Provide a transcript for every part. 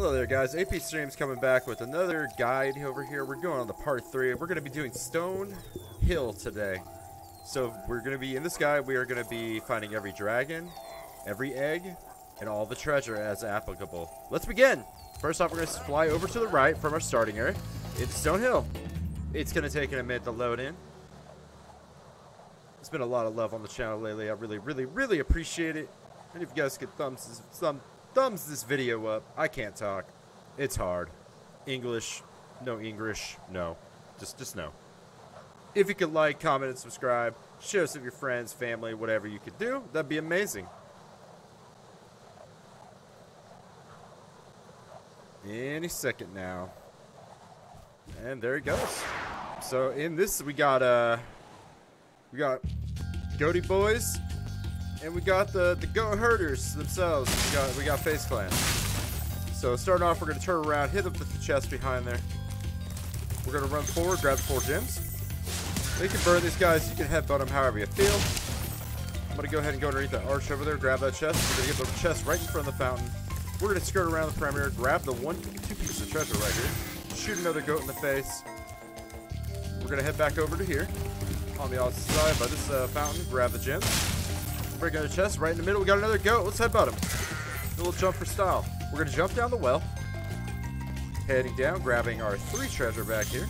Hello there guys, AP Streams coming back with another guide over here. We're going on the part 3. We're going to be doing Stone Hill today. So we're going to be, in this guide, we are going to be finding every dragon, every egg, and all the treasure as applicable. Let's begin! First off, we're going to fly over to the right from our starting area. It's Stone Hill. It's going to take a minute to load in. There's been a lot of love on the channel lately. I really, really, really appreciate it. And if you guys could thumbs thumb, thumbs this video up. I can't talk. It's hard. English, no English, no. Just, just no. If you could like, comment, and subscribe, share this with your friends, family, whatever you could do, that'd be amazing. Any second now. And there he goes. So in this we got uh we got Goaty Boys and we got the the goat herders themselves. We got we got Face Clan. So starting off we're gonna turn around, hit up with the chest behind there. We're gonna run forward, grab the four gems. You can burn these guys, you can headbutt them however you feel. I'm gonna go ahead and go underneath that arch over there, grab that chest. We're gonna get the chest right in front of the fountain. We're gonna skirt around the perimeter, grab the one, two pieces of treasure right here, shoot another goat in the face. We're gonna head back over to here, on the opposite side by this uh, fountain, grab the gems. Break out the chest, right in the middle, we got another goat. Let's headbutt him. A little jump for style. We're gonna jump down the well, heading down, grabbing our three treasure back here,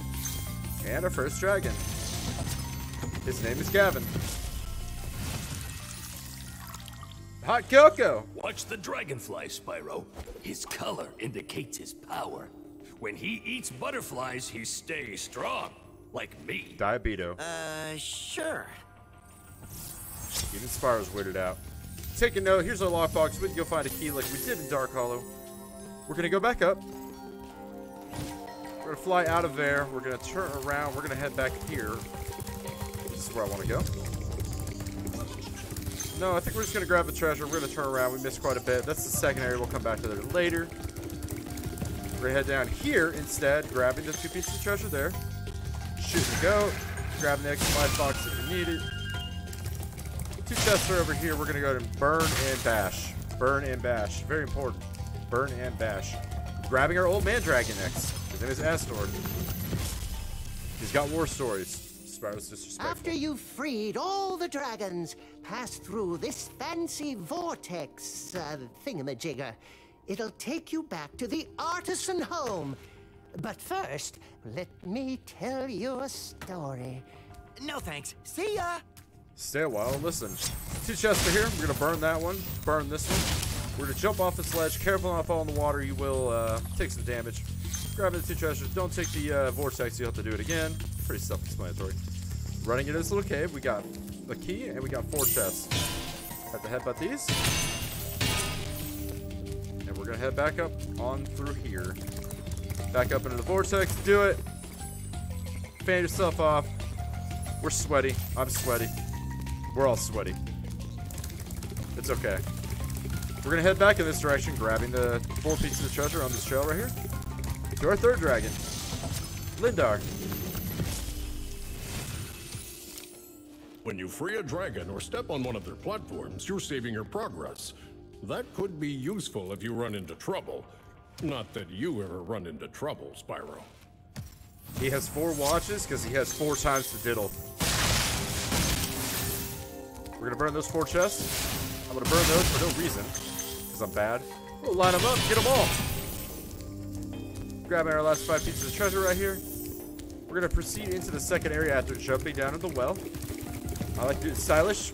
and our first dragon. His name is Gavin. Hot cocoa. Watch the dragonfly, Spyro. His color indicates his power. When he eats butterflies, he stays strong. Like me. Diabeto. Uh, sure. Even Spyro's weirded out. Take a note. Here's our lockbox. We can go find a key like we did in Dark Hollow. We're gonna go back up. We're gonna fly out of there. We're gonna turn around. We're gonna head back here. This is where I want to go. No, I think we're just gonna grab the treasure. We're gonna turn around. We missed quite a bit. That's the second area. We'll come back to that later. We're gonna head down here instead, grabbing the two pieces of treasure there. Shoot the goat. Grab the next life box if you need it. Two chests are over here. We're gonna go ahead and burn and bash. Burn and bash. Very important. Burn and bash. Grabbing our old man dragon next. His name is Astor. He's got war stories. Spyro's disrespectful. After you've freed all the dragons, pass through this fancy vortex uh, thingamajigger. It'll take you back to the artisan home. But first, let me tell you a story. No thanks. See ya! Stay a while listen. Two chests are here. We're gonna burn that one. Burn this one. We're gonna jump off this ledge. Careful not to fall in the water. You will uh, take some damage. Grab the two treasures. Don't take the uh, vortex. You'll have to do it again. Pretty self-explanatory. Running into this little cave. We got a key and we got four chests. Have to headbutt these. And we're gonna head back up on through here. Back up into the vortex. Do it. Fan yourself off. We're sweaty. I'm sweaty. We're all sweaty. It's okay. We're gonna head back in this direction, grabbing the four pieces of treasure on this trail right here. To our third dragon, Lindar. When you free a dragon or step on one of their platforms, you're saving your progress. That could be useful if you run into trouble. Not that you ever run into trouble, Spyro. He has four watches because he has four times to diddle. We're gonna burn those four chests. I'm gonna burn those for no reason, because I'm bad. We'll line them up, get them all. Grabbing our last five pieces of treasure right here. We're gonna proceed into the second area after jumping down into the well. I like to do it stylish.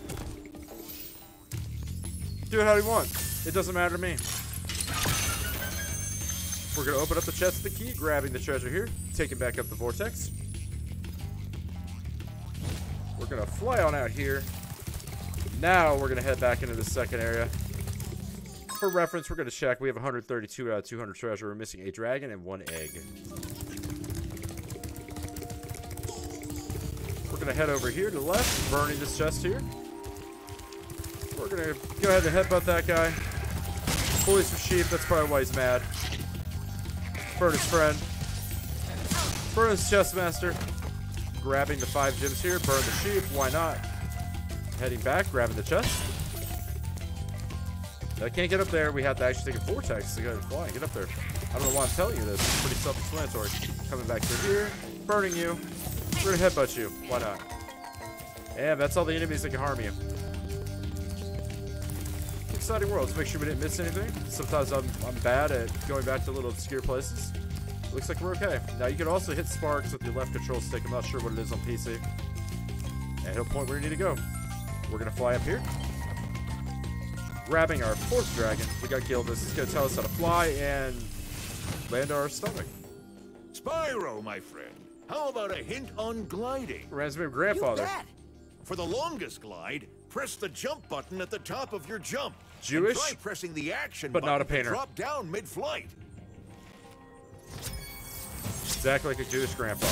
Do it how you want. It doesn't matter to me. We're gonna open up the chest with the key, grabbing the treasure here, taking back up the vortex. We're gonna fly on out here. Now we're gonna head back into the second area. For reference, we're gonna check. We have 132 out uh, of 200 treasure. We're missing a dragon and one egg. We're gonna head over here to the left, burning this chest here. We're gonna go ahead and headbutt that guy. Police for sheep. That's probably why he's mad. Burn his friend. Burn his chest master. Grabbing the five gems here. Burn the sheep. Why not? Heading back, grabbing the chest. I can't get up there. We have to actually take a vortex to go and. Get up there. I don't know why I'm telling you this. It's pretty self-explanatory. Coming back through here, burning you. We're gonna headbutt you. Why not? And that's all the enemies that can harm you. Exciting world. Let's make sure we didn't miss anything. Sometimes I'm, I'm bad at going back to little obscure places. Looks like we're okay. Now you can also hit Sparx with your left control stick. I'm not sure what it is on PC. And he'll point where you need to go. We're gonna fly up here. Grabbing our fourth dragon. We got Gildas. He's gonna tell us how to fly and land on our stomach. Spyro, my friend. How about a hint on gliding? Reminds me of You grandfather. bet. For the longest glide, press the jump button at the top of your jump. And Jewish, try pressing the action but not a painter. Drop down mid-flight. Exactly like a Jewish grandpa.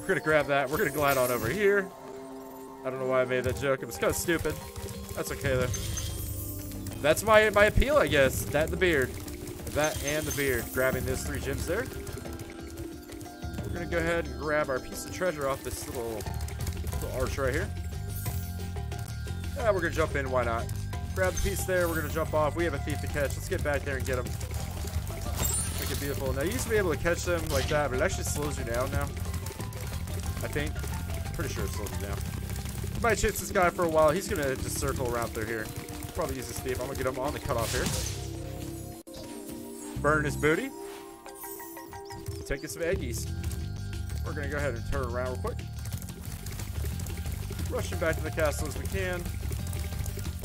We're gonna grab that. We're gonna glide on over here. I don't know why I made that joke. It was kind of stupid. That's okay though. That's my my appeal, I guess. That and the beard. That and the beard. Grabbing those three gems there. We're gonna go ahead and grab our piece of treasure off this little, little arch right here. Yeah, we're gonna jump in. Why not? Grab the piece there. We're gonna jump off. We have a thief to catch. Let's get back there and get him. Make it beautiful. Now, you used to be able to catch them like that, but it actually slows you down now. I think. Pretty sure it slows you down. Might chase this guy for a while. He's gonna just circle around through here. Probably use this thief. I'm gonna get him on the cutoff here. Burn his booty. Taking some eggies. We're gonna go ahead and turn around real quick. Rushing back to the castle as we can.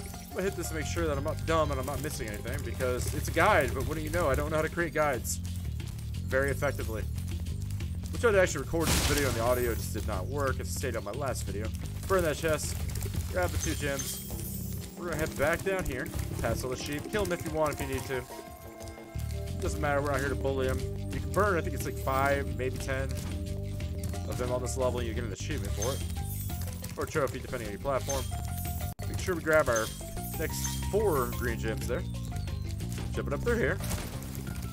I'm gonna hit this to make sure that I'm not dumb and I'm not missing anything because it's a guide, but what do you know? I don't know how to create guides very effectively. Which I'd actually record this video and the audio just did not work It stayed on my last video. Burn that chest, grab the two gems. We're gonna head back down here, past all the sheep, kill them if you want, if you need to. Doesn't matter, we're not here to bully them. You can burn, I think it's like five, maybe ten of them on this level, you get an achievement for it. Or trophy, depending on your platform. Make sure we grab our next four green gems there. Jumping up through here.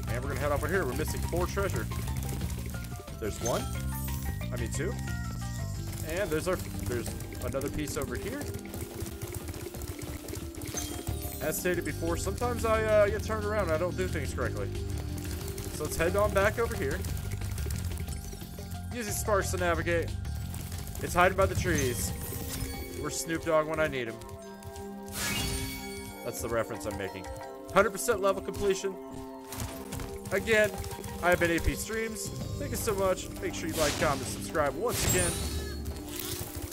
And we're gonna head over here. We're missing four treasure. There's one. I mean two. And there's our there's another piece over here. As stated before, sometimes I uh, get turned around. I don't do things correctly. So let's head on back over here. Using Sparx to navigate. It's hiding by the trees. We're Snoop Dogg when I need him. That's the reference I'm making. 100% level completion. Again, I have been AP Streams. Thank you so much. Make sure you like, comment, subscribe once again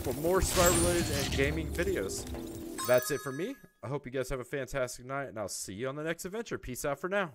for more Spy related and gaming videos. That's it for me. I hope you guys have a fantastic night, and I'll see you on the next adventure. Peace out for now.